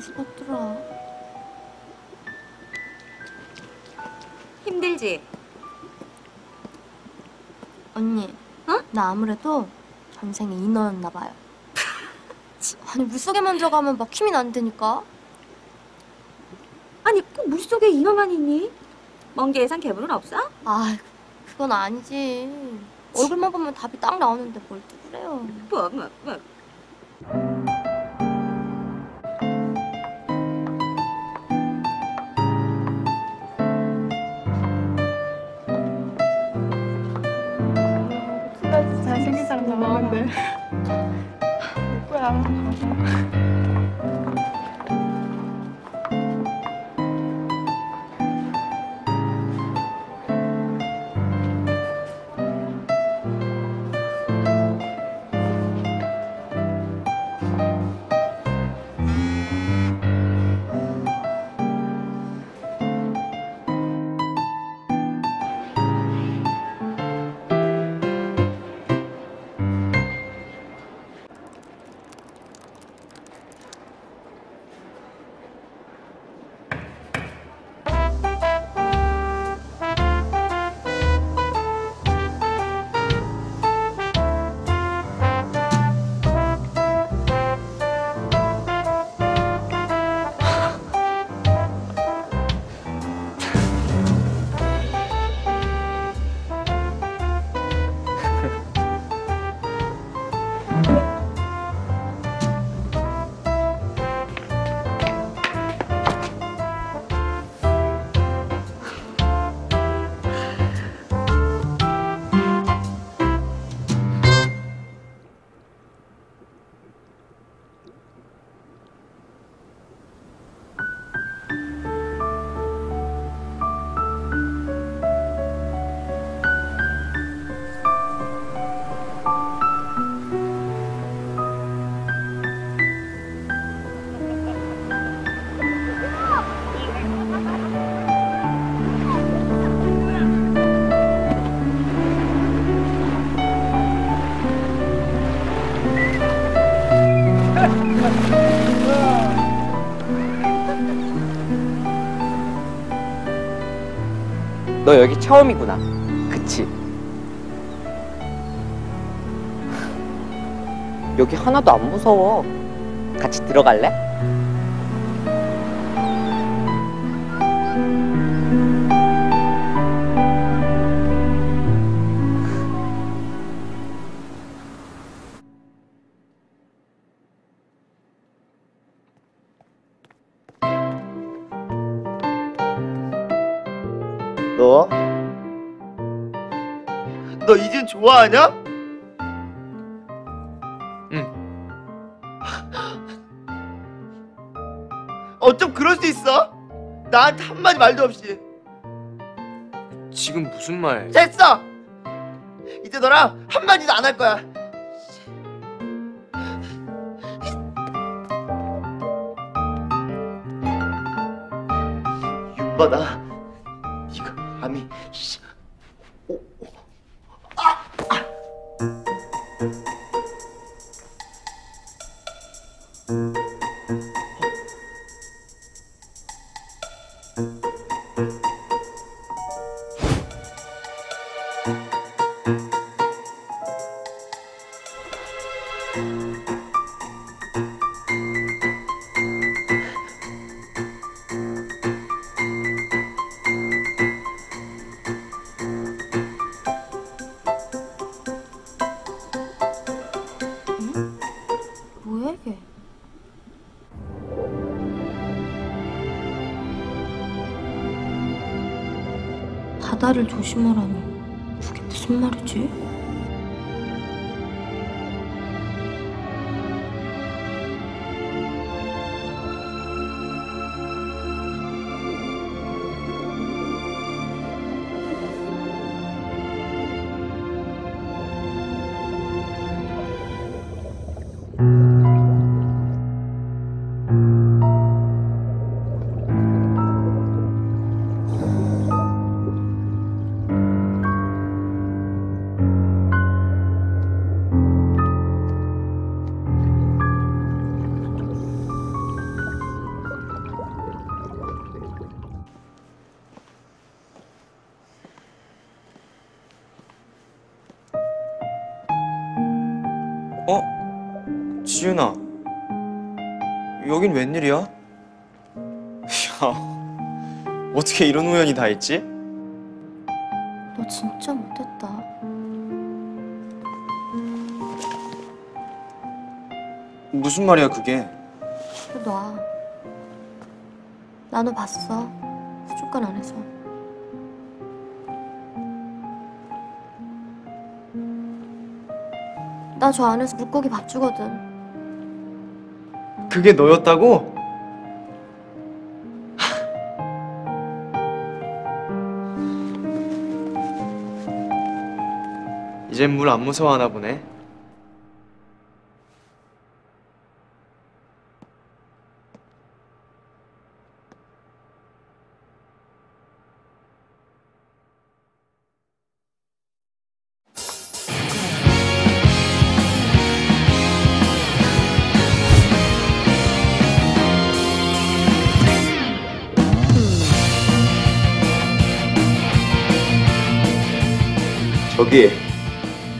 수 같더라. 힘들지? 언니, 어? 나 아무래도 전생에 인어였나 봐요. 아니 물속에만 들어가면 막 힘이 난다니까. 아니 꼭 물속에 인어만 있니? 먼 예상 개불은 없어? 아, 그건 아니지. 얼굴만 보면 답이 딱 나오는데 뭘 또 그래요. 뭐, 뭐, 뭐. 咱好 너 여기 처음이구나. 그치? 여기 하나도 안 무서워. 같이 들어갈래? 너? 너 이젠 좋아하냐? 응. 어쩜 그럴 수 있어? 나한테 한마디 말도 없이 지금 무슨 말? 됐어! 이제 너랑 한마디도 안 할 거야 윤바다 네가 바다를 조심하라니 그게 무슨 말이지? 음. 지윤아, 여긴 웬일이야? 야, 어떻게 이런 우연이 다 있지? 너 진짜 못했다. 무슨 말이야 그게? 놔. 나도 봤어. 수족관 안에서. 나 저 안에서 물고기 밥 주거든. 그게 너였다고? 이젠 물 안 무서워하나 보네. 저기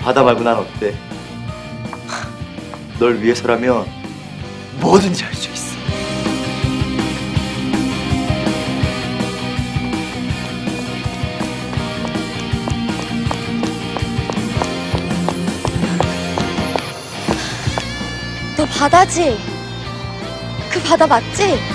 바다 말고 난 어때? 널 위해서라면 뭐든지 할 수 있어. 너 바다지? 그 바다 맞지?